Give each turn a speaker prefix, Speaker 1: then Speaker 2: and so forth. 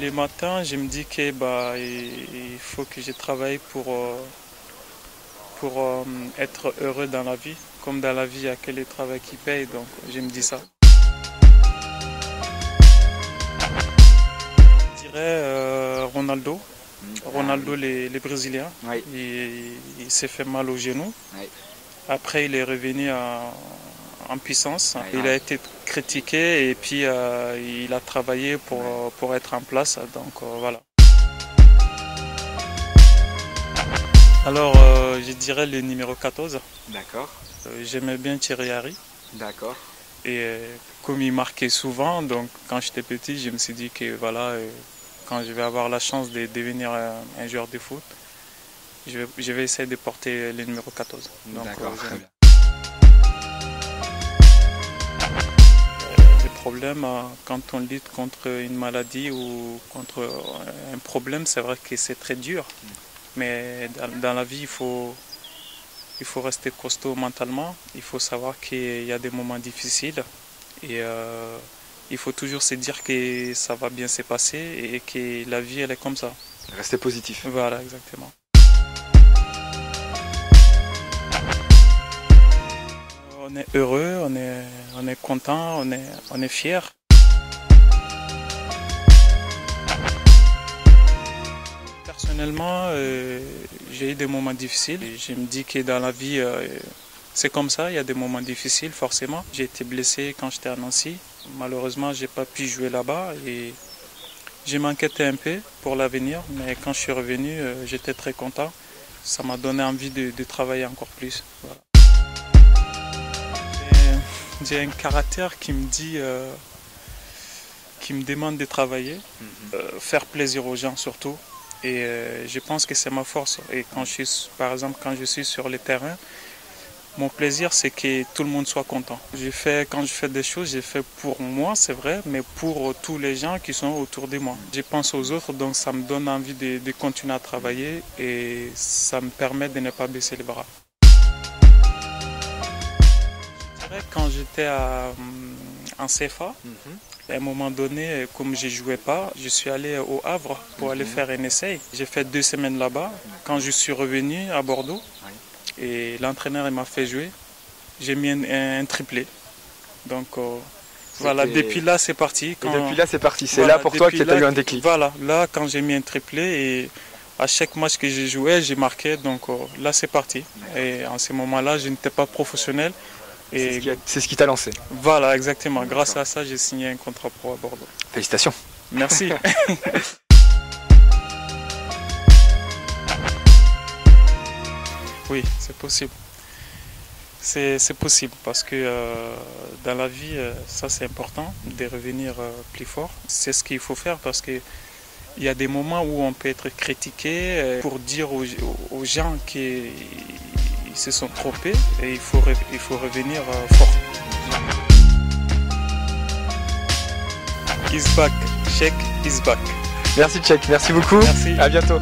Speaker 1: les matins, je me dis que bah, il faut que je travaille pour, euh, pour euh, être heureux dans la vie. Comme dans la vie, il n'y a que le travail qui paye, donc je me dis ça. Je dirais euh, Ronaldo. Ronaldo, les, les Brésiliens.
Speaker 2: Oui.
Speaker 1: Il, il s'est fait mal au genou.
Speaker 2: Oui.
Speaker 1: Après, il est revenu en, en puissance. Il a été critiqué et puis euh, il a travaillé pour, pour être en place. Donc euh, voilà. Alors, euh, je dirais le numéro 14.
Speaker 2: D'accord.
Speaker 1: Euh, J'aimais bien Thierry Henry.
Speaker 2: D'accord.
Speaker 1: Et euh, comme il marquait souvent, donc quand j'étais petit, je me suis dit que voilà, euh, quand je vais avoir la chance de devenir un, joueur de foot, je vais, je vais essayer de porter le numéro 14. Donc,
Speaker 2: D'accord.
Speaker 1: euh, problème, euh, quand on lutte contre une maladie ou contre euh, un problème, c'est vrai que c'est très dur. Mais dans, la vie, il faut, il faut rester costaud mentalement. Il faut savoir qu'il y a des moments difficiles. Et euh, il faut toujours se dire que ça va bien se passer et que la vie, elle est comme ça.
Speaker 2: Restez positif.
Speaker 1: Voilà, exactement. On est heureux, on est, on est content, on est, on fier. Personnellement, euh, j'ai eu des moments difficiles. Je me dis que dans la vie, euh, c'est comme ça, il y a des moments difficiles forcément. J'ai été blessé quand j'étais à Nancy. Malheureusement, j'ai pas pu jouer là-bas et je m'inquiétais un peu pour l'avenir, mais quand je suis revenu, euh, j'étais très content. Ça m'a donné envie de, travailler encore plus. J'ai- un caractère qui me dit, euh, qui me demande de travailler,
Speaker 2: Mhm.
Speaker 1: euh, faire plaisir aux gens surtout. Et euh, je pense que c'est ma force. Et quand je suis, par exemple, quand je suis sur le terrain, mon plaisir, c'est que tout le monde soit content. J'ai fait, quand je fais des choses, j'ai fait pour moi, c'est vrai, mais pour tous les gens qui sont autour de moi. Je pense aux autres, donc ça me donne envie de, de continuer à travailler et ça me permet de ne pas baisser les bras. Quand j'étais hum, en CFA,
Speaker 2: Mhm.
Speaker 1: à un moment donné, comme je jouais pas, je suis allé au Havre pour aller faire un essai. J'ai fait deux semaines là-bas. Quand je suis revenu à Bordeaux, et l'entraîneur m'a fait jouer, j'ai mis un, un triplé. Donc euh, voilà, depuis là c'est parti. Quand-
Speaker 2: depuis là, c'est parti. C'est
Speaker 1: voilà,
Speaker 2: là pour toi que tu as eu un déclic.
Speaker 1: Voilà, là quand j'ai mis un triplé et à chaque match que j'ai joué, j'ai marqué. Donc euh, là c'est parti. Et en ce moment-là, je n'étais pas professionnel.
Speaker 2: C'est ce
Speaker 1: Et
Speaker 2: qui a- C'est ce qui t'a lancé.
Speaker 1: voilà, exactement. Grâce à ça, j'ai signé un contrat pro à Bordeaux.
Speaker 2: Félicitations.
Speaker 1: Merci. oui, c'est possible. C'est possible parce que euh, dans la vie, euh, ça c'est important de revenir euh, plus fort. C'est ce qu'il faut faire parce que il y a des moments où on peut être critiqué pour dire aux, aux gens qu'ils se sont trompés et il faut, re- il faut revenir euh, fort. Is back, check is back.
Speaker 2: Merci Tchèque. Merci beaucoup.
Speaker 1: Merci.
Speaker 2: À bientôt.